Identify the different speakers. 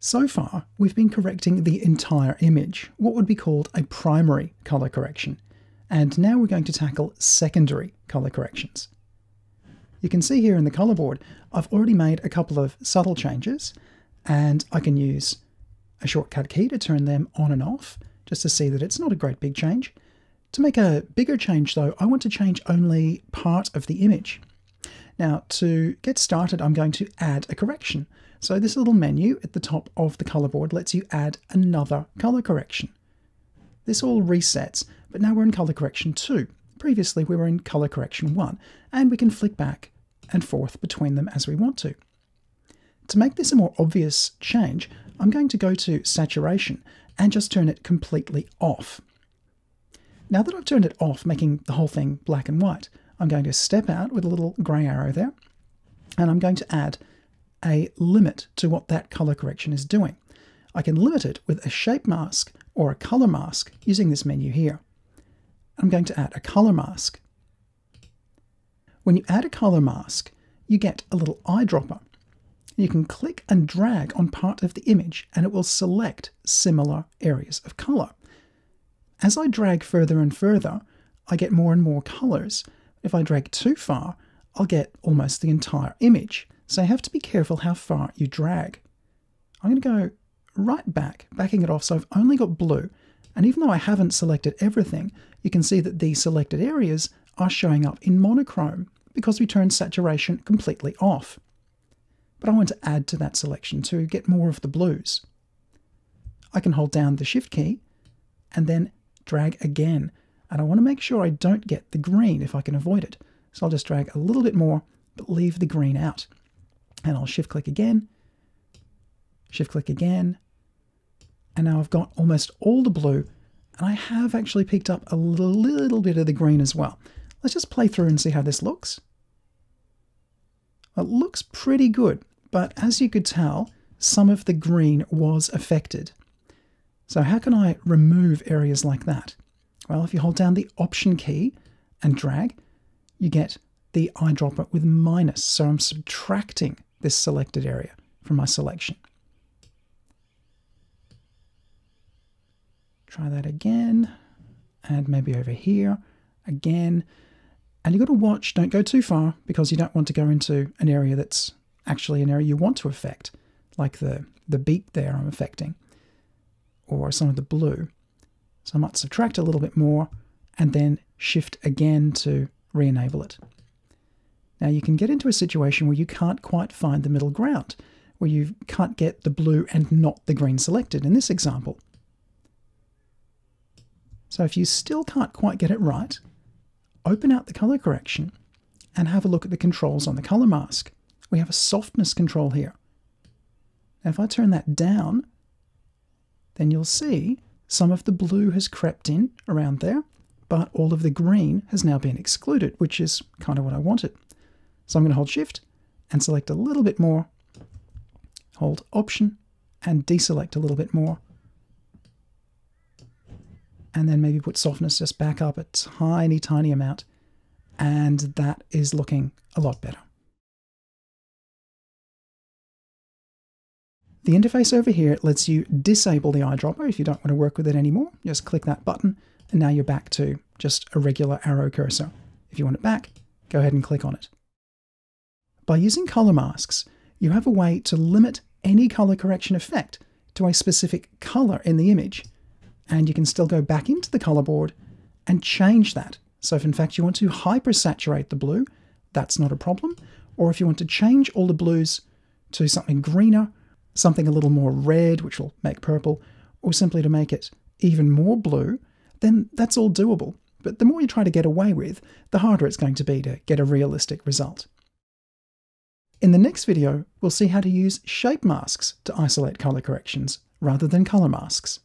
Speaker 1: So far, we've been correcting the entire image, what would be called a primary colour correction, and now we're going to tackle secondary colour corrections. You can see here in the colour board, I've already made a couple of subtle changes, and I can use a shortcut key to turn them on and off, just to see that it's not a great big change. To make a bigger change though, I want to change only part of the image. Now to get started, I'm going to add a correction. So this little menu at the top of the color board lets you add another color correction. This all resets, but now we're in color correction 2. Previously we were in color correction 1, and we can flick back and forth between them as we want to. To make this a more obvious change, I'm going to go to saturation and just turn it completely off. Now that I've turned it off, making the whole thing black and white, I'm going to step out with a little grey arrow there, and I'm going to add a limit to what that color correction is doing. I can limit it with a shape mask or a color mask using this menu here. I'm going to add a color mask. When you add a color mask, you get a little eyedropper. You can click and drag on part of the image and it will select similar areas of color. As I drag further and further, I get more and more colors. If I drag too far, I'll get almost the entire image. So you have to be careful how far you drag. I'm going to go right back, backing it off so I've only got blue. And even though I haven't selected everything, you can see that these selected areas are showing up in monochrome because we turned saturation completely off. But I want to add to that selection to get more of the blues. I can hold down the shift key and then drag again. And I want to make sure I don't get the green if I can avoid it. So I'll just drag a little bit more, but leave the green out and I'll shift click again, shift click again, and now I've got almost all the blue, and I have actually picked up a little, bit of the green as well. Let's just play through and see how this looks. It looks pretty good, but as you could tell, some of the green was affected. So how can I remove areas like that? Well, if you hold down the Option key and drag, you get the eyedropper with minus. So I'm subtracting this selected area from my selection. Try that again, and maybe over here again. And you've got to watch, don't go too far because you don't want to go into an area that's actually an area you want to affect, like the, the beak there I'm affecting, or some of the blue. So I might subtract a little bit more and then shift again to re-enable it. Now you can get into a situation where you can't quite find the middle ground, where you can't get the blue and not the green selected in this example. So if you still can't quite get it right, open out the color correction and have a look at the controls on the color mask. We have a softness control here. Now if I turn that down, then you'll see some of the blue has crept in around there, but all of the green has now been excluded, which is kind of what I wanted. So I'm going to hold Shift and select a little bit more, hold Option and deselect a little bit more, and then maybe put softness just back up a tiny, tiny amount, and that is looking a lot better. The interface over here lets you disable the eyedropper if you don't want to work with it anymore. Just click that button, and now you're back to just a regular arrow cursor. If you want it back, go ahead and click on it. By using color masks, you have a way to limit any color correction effect to a specific color in the image, and you can still go back into the color board and change that. So if in fact you want to hypersaturate the blue, that's not a problem. Or if you want to change all the blues to something greener, something a little more red, which will make purple, or simply to make it even more blue, then that's all doable. But the more you try to get away with, the harder it's going to be to get a realistic result. In the next video, we'll see how to use shape masks to isolate color corrections rather than color masks.